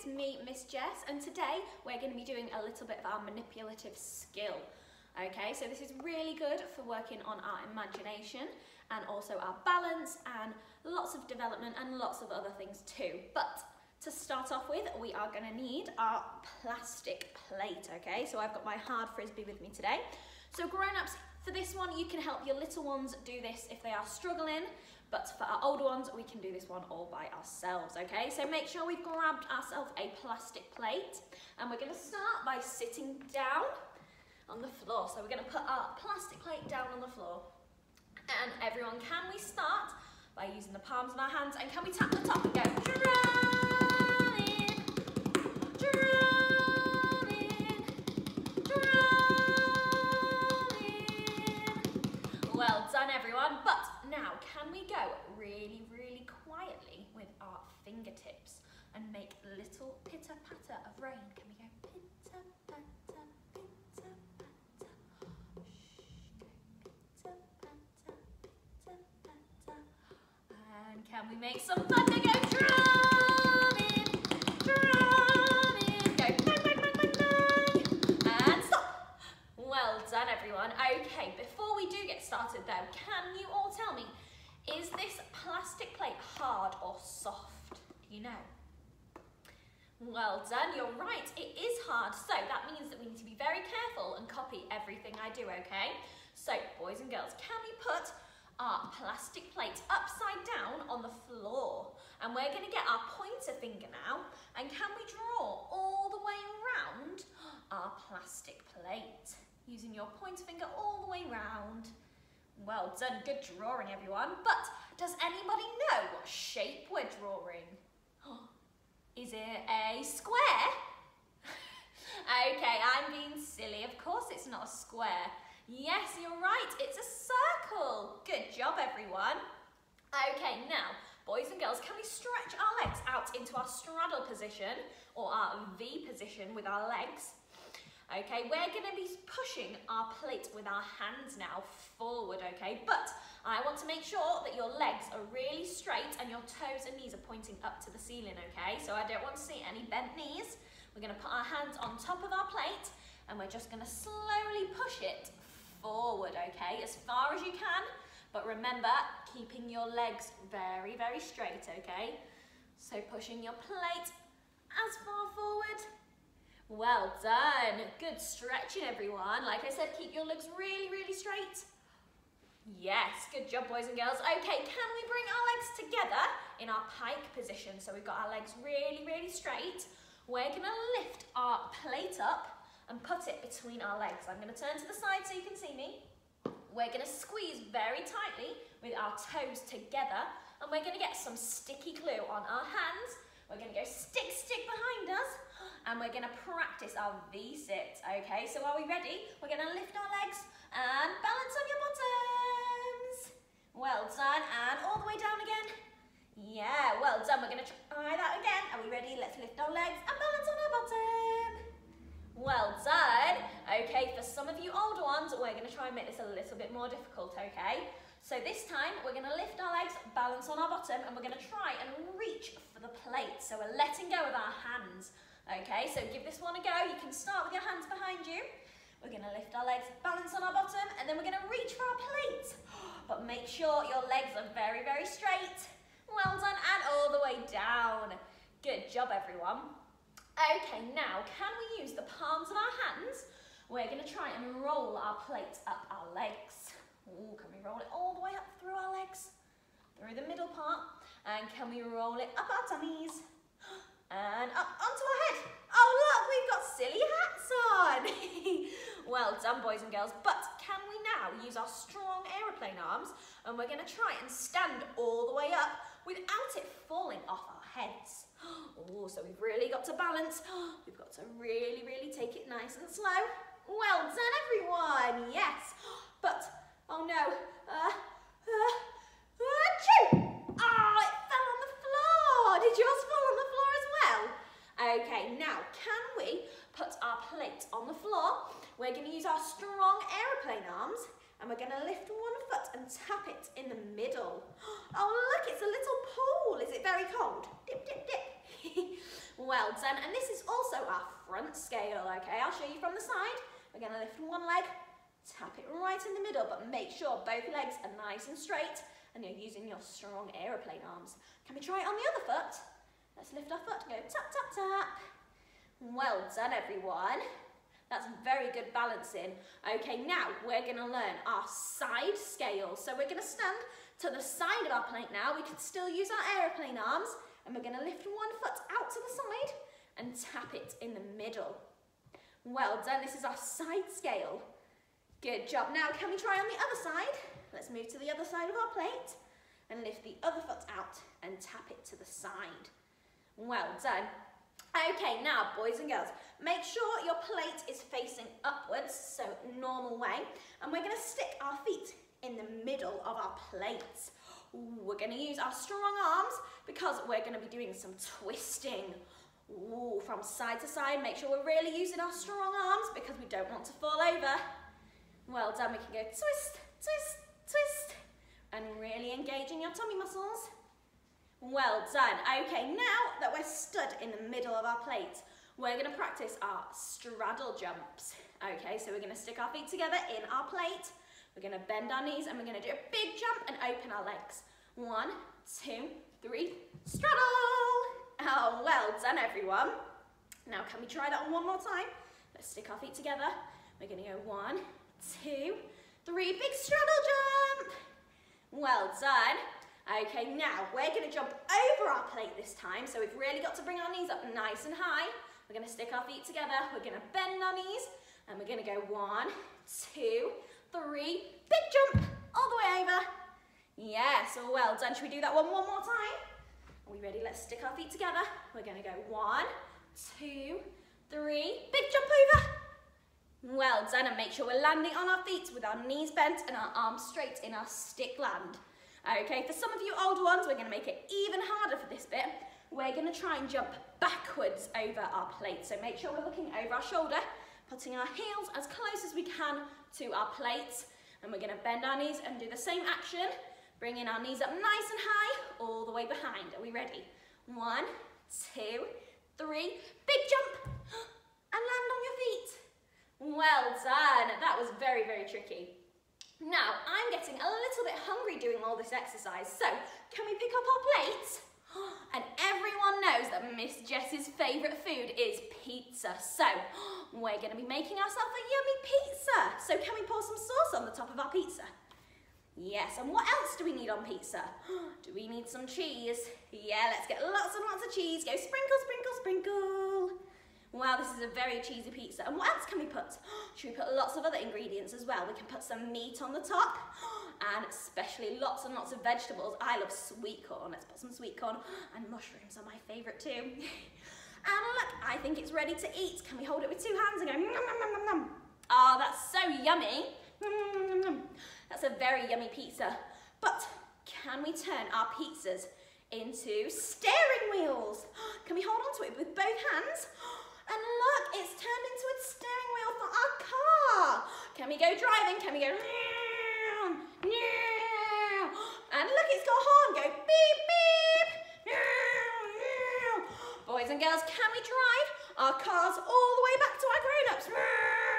it's me, Miss Jess, and today we're going to be doing a little bit of our manipulative skill. Okay, so this is really good for working on our imagination and also our balance and lots of development and lots of other things too. But to start off with, we are going to need our plastic plate, okay? So I've got my hard frisbee with me today. So grown-ups, for this one, you can help your little ones do this if they are struggling, but for our older ones, we can do this one all by ourselves, okay? So make sure we've grabbed ourselves a plastic plate, and we're gonna start by sitting down on the floor. So we're gonna put our plastic plate down on the floor. And everyone, can we start by using the palms of our hands, and can we tap the top and go, really, really quietly with our fingertips and make little pitter patter of rain? Can we go pitter patter, pitter patter, shh, pitter patter, pitter patter. And can we make some thunder go drumming, drumming, go bang, bang, bang, bang, bang, and stop. Well done everyone. Okay, before we do get started though, can you all tell me, is this plastic plate hard or soft? Do you know? Well done, you're right, it is hard. So that means that we need to be very careful and copy everything I do, okay? So boys and girls, can we put our plastic plate upside down on the floor? And we're gonna get our pointer finger now, and can we draw all the way around our plastic plate? using your pointer finger all the way round. Well done, good drawing everyone. But does anybody know what shape we're drawing? Is it a square? okay, I'm being silly. Of course it's not a square. Yes, you're right, it's a circle. Good job everyone. Okay, now, boys and girls, can we stretch our legs out into our straddle position or our V position with our legs? Okay, we're gonna be pushing our plate with our hands now forward, okay? But I want to make sure that your legs are really straight and your toes and knees are pointing up to the ceiling, okay? So I don't want to see any bent knees. We're gonna put our hands on top of our plate and we're just gonna slowly push it forward, okay? As far as you can, but remember, keeping your legs very, very straight, okay? So pushing your plate as far forward well done. Good stretching, everyone. Like I said, keep your legs really, really straight. Yes, good job, boys and girls. Okay, can we bring our legs together in our pike position? So we've got our legs really, really straight. We're gonna lift our plate up and put it between our legs. I'm gonna turn to the side so you can see me. We're gonna squeeze very tightly with our toes together and we're gonna get some sticky glue on our hands. We're gonna go stick, stick behind us and we're gonna practice our V-sit, okay? So are we ready? We're gonna lift our legs and balance on your bottoms. Well done, and all the way down again. Yeah, well done. We're gonna try that again. Are we ready? Let's lift our legs and balance on our bottom. Well done. Okay, for some of you older ones, we're gonna try and make this a little bit more difficult, okay? So this time, we're gonna lift our legs, balance on our bottom, and we're gonna try and reach for the plate. So we're letting go of our hands. Okay, so give this one a go. You can start with your hands behind you. We're gonna lift our legs, balance on our bottom, and then we're gonna reach for our plate. But make sure your legs are very, very straight. Well done, and all the way down. Good job, everyone. Okay, now, can we use the palms of our hands? We're gonna try and roll our plate up our legs. Ooh, can we roll it all the way up through our legs? Through the middle part. And can we roll it up our tummies? And up onto our head. Oh look, we've got silly hats on. well done boys and girls, but can we now use our strong aeroplane arms and we're gonna try and stand all the way up without it falling off our heads. Oh, so we've really got to balance. We've got to really, really take it nice and slow. Well done everyone, yes. But, oh no, uh, uh, achoo! Oh, it fell on the floor. Did yours fall on the floor? As well? Okay, now can we put our plate on the floor? We're going to use our strong aeroplane arms and we're going to lift one foot and tap it in the middle. Oh look, it's a little pool. Is it very cold? Dip, dip, dip. Well done. And this is also our front scale, okay? I'll show you from the side. We're gonna lift one leg, tap it right in the middle, but make sure both legs are nice and straight and you're using your strong aeroplane arms. Can we try it on the other foot? Let's lift our foot, and go tap, tap, tap. Well done, everyone. That's very good balancing. Okay, now we're gonna learn our side scale. So we're gonna stand to the side of our plate now. We can still use our aeroplane arms and we're gonna lift one foot out to the side and tap it in the middle. Well done, this is our side scale. Good job. Now can we try on the other side? Let's move to the other side of our plate and lift the other foot out and tap it to the side. Well done. Okay, now boys and girls, make sure your plate is facing upwards, so normal way, and we're gonna stick our feet in the middle of our plate. Ooh, we're gonna use our strong arms because we're gonna be doing some twisting. Ooh, from side to side, make sure we're really using our strong arms because we don't want to fall over. Well done, we can go twist, twist, twist, and really engaging your tummy muscles. Well done. Okay, now that we're stood in the middle of our plate, we're gonna practice our straddle jumps. Okay, so we're gonna stick our feet together in our plate. We're gonna bend our knees and we're gonna do a big jump and open our legs. One, two, three, straddle. Oh, well done everyone. Now can we try that one more time? Let's stick our feet together. We're gonna go one, two, three, big straddle jump. Well done. Okay, now we're gonna jump over our plate this time. So we've really got to bring our knees up nice and high. We're gonna stick our feet together. We're gonna bend our knees and we're gonna go one, two, three, big jump all the way over. Yes, well done. Should we do that one one more time? Are we ready? Let's stick our feet together. We're gonna go one, two, three, big jump over. Well done, and make sure we're landing on our feet with our knees bent and our arms straight in our stick land. Okay, for some of you old ones, we're gonna make it even harder for this bit. We're gonna try and jump backwards over our plate. So make sure we're looking over our shoulder, putting our heels as close as we can to our plate. And we're gonna bend our knees and do the same action, bringing our knees up nice and high, all the way behind. Are we ready? One, two, three, big jump, and land on your feet. Well done. That was very, very tricky. Now, I'm getting a little bit hungry doing all this exercise, so can we pick up our plates? And everyone knows that Miss Jess's favourite food is pizza, so we're going to be making ourselves a yummy pizza. So can we pour some sauce on the top of our pizza? Yes, and what else do we need on pizza? Do we need some cheese? Yeah, let's get lots and lots of cheese. Go sprinkle, sprinkle, sprinkle. Is a very cheesy pizza. And what else can we put? Should we put lots of other ingredients as well? We can put some meat on the top and especially lots and lots of vegetables. I love sweet corn. Let's put some sweet corn and mushrooms are my favourite too. and look, I think it's ready to eat. Can we hold it with two hands and go nom, nom, nom, nom, nom. Oh, that's so yummy. Nom, nom, nom. That's a very yummy pizza. But can we turn our pizzas into steering wheels? Can we hold on to it with both hands? And look, it's turned into a steering wheel for our car. Can we go driving? Can we go? And look, it's got a horn. Go beep, beep. Boys and girls, can we drive our cars all the way back to our grown-ups?